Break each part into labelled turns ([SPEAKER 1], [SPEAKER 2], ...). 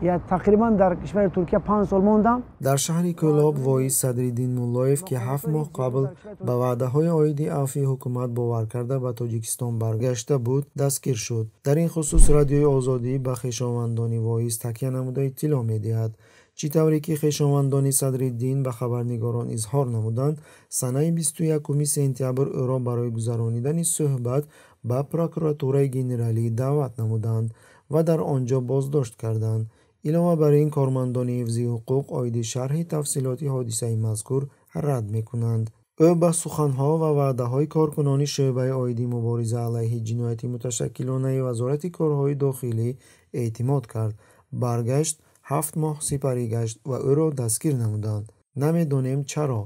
[SPEAKER 1] тақрибан дар кишвари туркия панҷ сол мондам.
[SPEAKER 2] Дар шаҳри кӯлоб воис садриддин муллоев ки ҳафт моҳ қабл ба ваъдаҳои оиди афви ҳукумат бовар карда ба тоҷикистон баргашта буд дастгир шуд. Дар ин хусус радиои озодӣ ба хешовандони воис такя намуда иттилоъ медиҳад. Чӣ тавре ки хешовандони садриддин ба хабарнигорон изҳор намуданд санаи бисту якуми сентябр ӯро барои гузаронидани суҳбат ба прокуратураи генералӣ даъват намуданд ва дар он ҷо боздошт карданд илова бар ин кормандони ҳифзи ҳуқуқ оиди шарҳи тафсилоти ҳодисаи мазкур рад мекунанд. Ӯ ба суханҳо ва ваъдаҳои коркунони шӯъбаи оиди мубориза алайҳи ҷинояти муташаккилонаи вазорати корҳои дохилӣ эътимод кард. Баргашт ҳафт моҳ сипарӣ гашт ва ӯро дастгир намуданд. Намедонем чаро.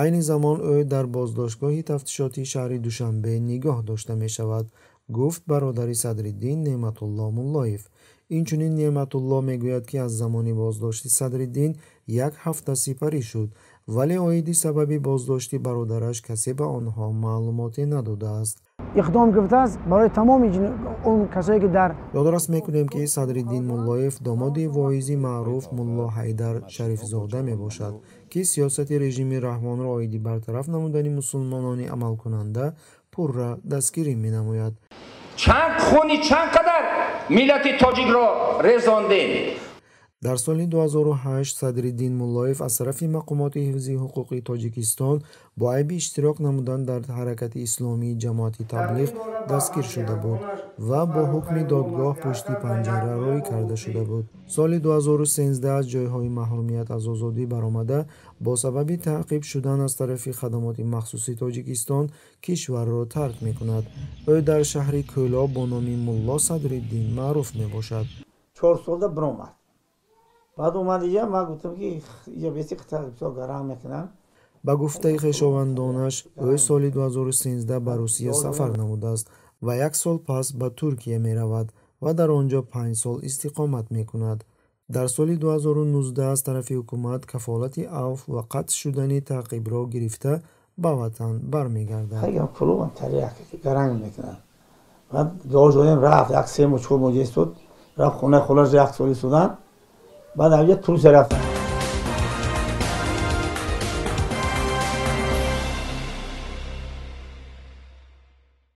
[SPEAKER 2] Айни замон ӯ дар боздоштгоҳи тафтишотии шаҳри душанбе нигоҳ дошта мешавад гуфт бародари садриддин неъматулло муллоев инчунин неъматулло мегӯяд ки аз замони боздошти садриддин як ҳафта сипарӣ шуд вале оиди сабаби боздошти бародараш касе ба онҳо маълумоте надодааст.
[SPEAKER 1] Иқдом гирифтааст барои тамоми он касое ки дар
[SPEAKER 2] ёдорас мекунем ки садриддин муллоев домоди воизи маъруф мулло ҳайдар шарифзода мебошад ки сиёсати режими раҳмонро оиди бартараф намудани мусулмонони амалкунанда пурра дастгирӣ менамояд.
[SPEAKER 3] Чанд хуни чанд қадар миллати тоҷикро резондем
[SPEAKER 2] дар соли 2008 садриддин муллоев аз тарафи мақомоти ҳифзи ҳуқуқи тоҷикистон бо айби иштирок намудан дар ҳаракати исломии ҷамоати таблиғ дастгир шуда буд ва бо ҳукми додгоҳ пушти панҷара рой карда шуда буд. Соли 2013 аз ҷойҳои маҳрумият аз озодӣ баромада бо сабаби таъқиб шудан аз тарафи хадамоти махсуси тоҷикистон кишварро тарк мекунад. Ӯ дар шаҳри кӯло бо номи мулло садриддин маъруф мебошад.
[SPEAKER 4] Чорсола биромад баъд омад ия ман гуфтам ки беси бисёр гарам мекунам.
[SPEAKER 2] Ба гуфтаи хешовандонаш ӯ соли 2013 ба русия сафар намудааст ва як сол пас ба туркия меравад ва дар он ҷо панҷ сол истиқомат мекунад. Дар соли 2019 аз тарафи ҳукумат кафолати авф ва қатъ шудани таъқибро гирифта ба ватан бармегардад.
[SPEAKER 4] Рафт як се чор мо ҷестуд рафт хонаи холаш як соли судан بعد هم یه طول رفتن